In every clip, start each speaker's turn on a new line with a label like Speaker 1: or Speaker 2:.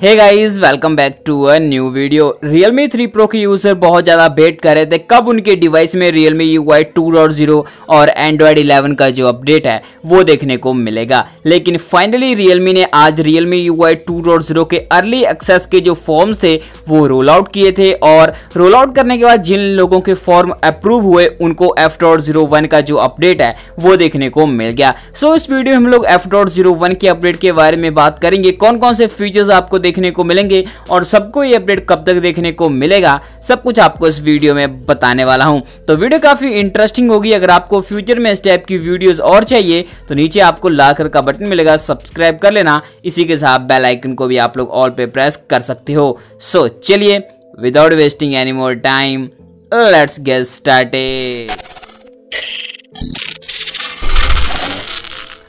Speaker 1: Hey guys welcome back to a new video Realme 3 Pro के user बहुत ज़्यादा wait कर रहे थे कब उनके डिवाइस में Realme UI 2.0 और Android 11 का जो अपडेट है वो देखने को मिलेगा। लेकिन फाइनली Realme ने आज Realme UI 2.0 के अर्ली एक्सेस के जो फॉर्म थे वो रोल आउट किए थे और रोल आउट करने के बाद जिन लोगों के फॉर्म अप्रूव हुए उनको F.01 का जो अपडेट है वो देखने को मिल गया। सो so, इस वीडियो में हम लोग F.01 के अपडेट के बारे में बात करेंगे कौन कौन से फीचर्स आपको देखने को मिलेंगे और सबको ये अपडेट कब तक देखने को मिलेगा, सब कुछ आपको इस वीडियो में बताने वाला हूँ। तो वीडियो काफ़ी इंटरेस्टिंग होगी। अगर आपको फ्यूचर में इस टाइप की वीडियोस और चाहिए तो नीचे आपको लाकर का बटन मिलेगा सब्सक्राइब कर लेना। इसी के साथ बेल आइकन को भी आप लोग ऑल पे प्रेस कर सकते हो। सो चलिए without wasting any more time let's get started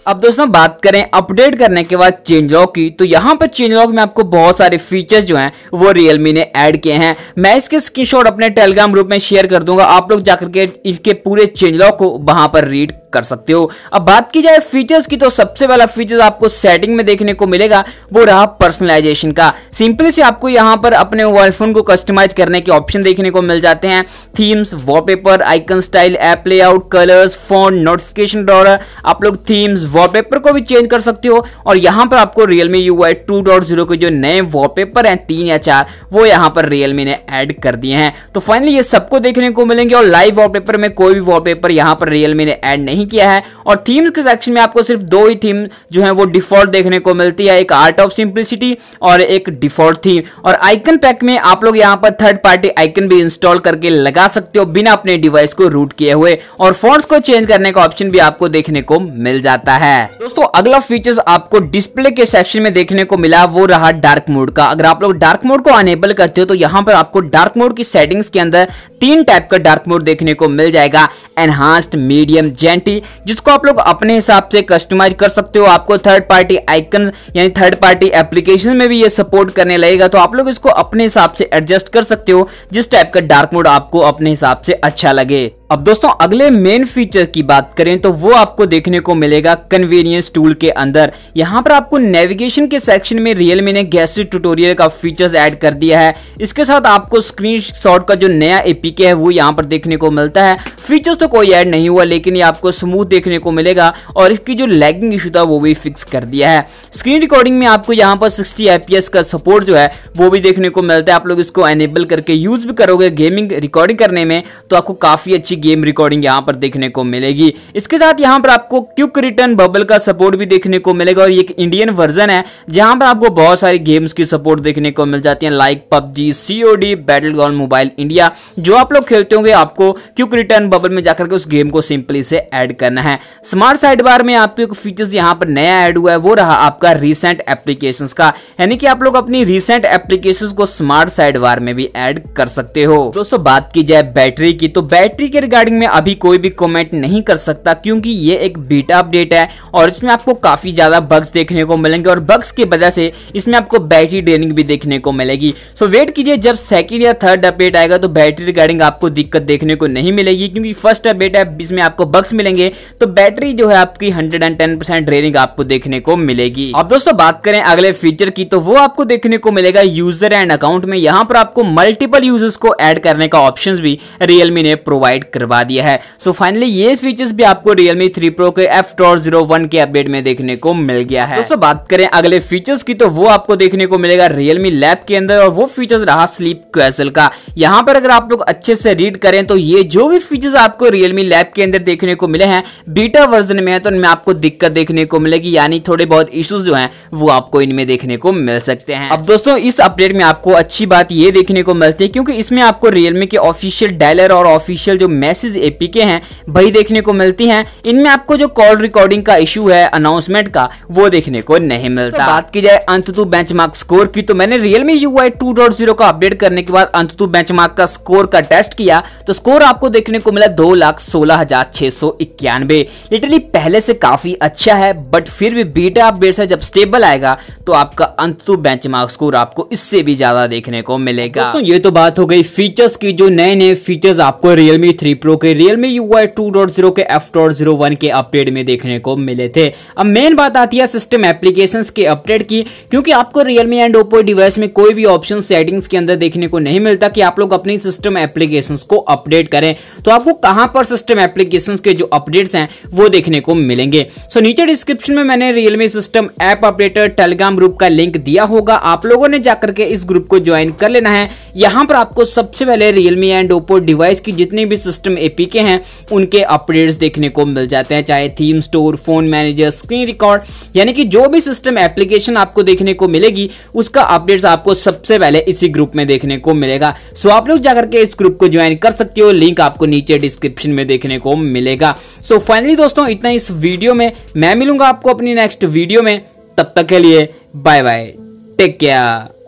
Speaker 1: अब दोस्तों, बात करें अपडेट करने के बाद चेंज लॉक की तो यहाँ पर चेंज लॉक में आपको बहुत सारे फीचर्स जो हैं, वो रियलमी ने ऐड किए हैं। मैं इसके स्क्रीनशॉट अपने टेलीग्राम ग्रुप में शेयर कर दूँगा, आप लोग जाकर के इसके पूरे चेंज लॉक को वहाँ पर रीड कर सकते हो। अब बात की जाए फीचर्स की तो सबसे पहला फीचर आपको सेटिंग में देखने को मिलेगा, वो रहा पर्सनलाइजेशन का। सिंपली से आपको यहाँ पर अपने मोबाइल फ़ोन को कस्टमाइज करने के ऑप्शन देखने को मिल जाते हैं। Themes wallpaper icon style app layout colours phone notification drawer आप लोग थीम्स वॉलपेपर को भी चेंज कर सकते हो। और यहाँ पर आपको Realme U I two dot zero के जो नए वॉलपेपर हैं, तीन या चार, वो यहाँ पर रियलमी ने ऐड कर दिए हैं। तो फाइनली ये सबको देखने को मिलेंगे और लाइव वॉलपेपर में कोई भी वॉलपेपर यहाँ पर रियलमी ने ऐड नहीं किया है। और थीम्स के सेक्शन में आपको सिर्फ़ दो ही थीम जो है, वो डिफ़ॉल्ट देखने को मिलती है। एक आर्ट ऑफ़ सिंप्लिसिटी और एक डिफ़ॉल्ट थीम और आइकन पैक में आप लोग यहाँ पर थर्ड पार्टी आइकन भी इंस्टॉल करके लगा सकते हो बिना अपने डिवाइस को रूट किए हुए। और फ़ोन को चेंज करने का ऑप्शन भी आपको देखने को मिल जाता है। दोस्तों, अगला फीचर्स आपको डिस्प्ले के सेक्शन में देखने को मिला, वो रहा डार्क मोड का। अगर आप लोग डार्क मोड को अनेबल करते हो तो यहाँ पर आपको डार्क मोड की सेटिंग्स के अंदर तीन टाइप का डार्क मोड देखने को मिल जाएगा। एनहांस्ड मीडियम जेंटी जिसको आप लोग अपने हिसाब से कस्टमाइज कर सकते हो। आपको थर्ड पार्टी आइकन यानी थर्ड पार्टी एप्लीकेशन में भी ये सपोर्ट करने लगेगा। तो आप लोग इसको अपने हिसाब से एडजस्ट कर सकते हो। जिस टाइप का डार्क मोड आपको अपने हिसाब से अच्छा लगे। अब दोस्तों, अगले मेन फीचर की बात करें तो वो आपको देखने को मिलेगा कन्वीनियंस टूल के अंदर। यहाँ पर आपको नेविगेशन के सेक्शन में रियलमी ने गैसेट ट्यूटोरियल का फीचर्स ऐड कर दिया है। इसके साथ आपको स्क्रीन का जो नया एपीके है, वो यहाँ पर देखने को मिलता है। फीचर्स तो कोई ऐड नहीं हुआ, लेकिन ये आपको स्मूथ देखने को मिलेगा और इसकी जो लैगिंग इशू था वो भी फिक्स कर दिया है। स्क्रीन रिकॉर्डिंग में आपको यहाँ पर सिक्सटी एपीएस का सपोर्ट जो है, वो भी देखने को मिलता है। आप लोग इसको एनेबल करके यूज़ भी करोगे गेमिंग रिकॉर्डिंग करने में तो आपको काफ़ी अच्छी गेम रिकॉर्डिंग यहाँ पर देखने को मिलेगी। इसके साथ यहाँ पर आपको क्यूक रिटर्न बबल का सपोर्ट भी देखने को मिलेगा और ये एक इंडियन वर्जन है, जहाँ पर आपको बहुत सारी गेम्स की सपोर्ट देखने को मिल जाती है like PUBG COD battle ground mobile India जो आप लोग खेलते होंगे, आपको क्यूक रिटर्न बबल में जाकर के उस गेम को सिंपली से ऐड करना है। स्मार्ट साइड बार में आपको एक फीचर्स यहाँ पर नया ऐड हुआ है, वो रहा आपका रिसेंट एप्लीकेशन का। यानी कि आप लोग अपनी रिसेंट एप्लीकेशन को स्मार्ट साइड बार में भी ऐड कर सकते हो। दोस्तों, बात की जाए बैटरी की तो बैटरी के रिगार्डिंग में अभी कोई भी कमेंट नहीं कर सकता, क्योंकि ये एक बीटा अपडेट है और इसमें आपको काफ़ी ज़्यादा बग्स देखने को मिलेंगे और बग्स की वजह से इसमें आपको बैटरी ड्रेनिंग भी देखने को मिलेगी। सो वेट कीजिए, जब सेकंड या थर्ड अपडेट आएगा तो बैटरी रिगार्डिंग आपको दिक्कत देखने को नहीं मिलेगी, क्योंकि फ़र्स्ट अपडेट है, इसमें आपको बग्स मिलेंगे। तो बैटरी जो है आपकी hundred and ten percent draining आपको देखने को मिलेगी। अब दोस्तों बात करें अगले फीचर की तो वो आपको देखने को मिलेगा यूज़र एंड अकाउंट में। यहाँ पर आपको मल्टीपल यूज़र्स को ऐड करने का ऑप्शन भी रियलमी ने प्रोवाइड करवा दिया है। सो फाइनली ये फीचर्स भी आपको रियलमी थ्री प्रो के एफ़ के अपडेट में देखने को मिल गया है। दोस्तों बात करें अगले फीचर्स की तो वो आपको देखने को मिलेगा रियलमी लैब के अंदर, और वो फीचर्स रहा स्लीप क्वेसल का। यहाँ पर अगर आप लोग अच्छे से रीड करें तो ये जो भी फीचर्स आपको रियलमी लैब के अंदर देखने को मिले हैं। बीटा वर्जन में है तो इनमें आपको दिक्कत देखने को मिलेगी, यानी थोड़े बहुत इश्यूज़ जो हैं, वो आपको इनमें देखने को मिल सकते हैं। अब दोस्तों, इस अपडेट में आपको अच्छी बात ये देखने को मिलती है, क्योंकि इसमें आपको रियलमी के ऑफिशियल डायलर और ऑफिशियल जो मैसेज एपीके हैं, वही देखने को मिलती हैं। इनमें आपको जो कॉल रिकॉर्डिंग का इशू है अनाउंसमेंट का, वो देखने को नहीं मिलता। तो बात की जाए अंततु बेंचमार्क स्कोर की तो मैंने Realme U I two dot zero का अपडेट करने के बाद अंततु बेंचमार्क का स्कोर का टेस्ट किया तो स्कोर आपको देखने को मिला दो लाख सोलह हज़ार छह सौ इक्यानवे। लिटरली पहले से काफ़ी अच्छा है बट फिर भी बीटा अपडेट से जब स्टेबल आएगा तो आपका अंतु बेंच स्कोर आपको इससे भी ज़्यादा देखने को मिलेगा। दोस्तों, ये तो बात हो गई फीचर्स की, जो नए नए फीचर्स आपको Realme 3 Pro के, Realme UI 2.0 के f.01 के अपडेट में देखने को मिले थे। अब मेन बात आती है सिस्टम एप्लीकेशंस के अपडेट की, क्योंकि आपको Realme एंड Oppo डिवाइस में कोई भी ऑप्शन सेटिंग्स के अंदर देखने को नहीं मिलता कि आप लोग अपनी सिस्टम एप्लीकेशन को अपडेट करें। तो आपको कहाँ पर सिस्टम एप्लीकेशन के जो अपडेट्स हैं, वो देखने को मिलेंगे। सो नीचे डिस्क्रिप्शन में मैंने Realme system app updater Telegram group का लिंक दिया होगा। आप लोगों ने जाकर के इस ग्रुप को ज्वाइन कर लेना है। यहाँ पर आपको सबसे पहले रियलमी एंड ओप्पो डिवाइस की जितनी भी सिस्टम एपीके हैं, उनके अपडेट्स देखने को मिल जाते हैं। चाहे theme store phone manager screen record यानी कि जो भी सिस्टम एप्लीकेशन आपको देखने को मिलेगी, उसका अपडेट्स आपको सबसे पहले इसी ग्रुप में देखने को मिलेगा। सो आप लोग जाकर के इस ग्रुप को ज्वाइन कर सकते हो। लिंक आपको नीचे डिस्क्रिप्शन में देखने को मिलेगा। सो so फाइनली दोस्तों, इतना इस वीडियो में मैं मिलूँगा आपको अपनी नेक्स्ट वीडियो में। तब तक के लिए बाय बाय टेक केयर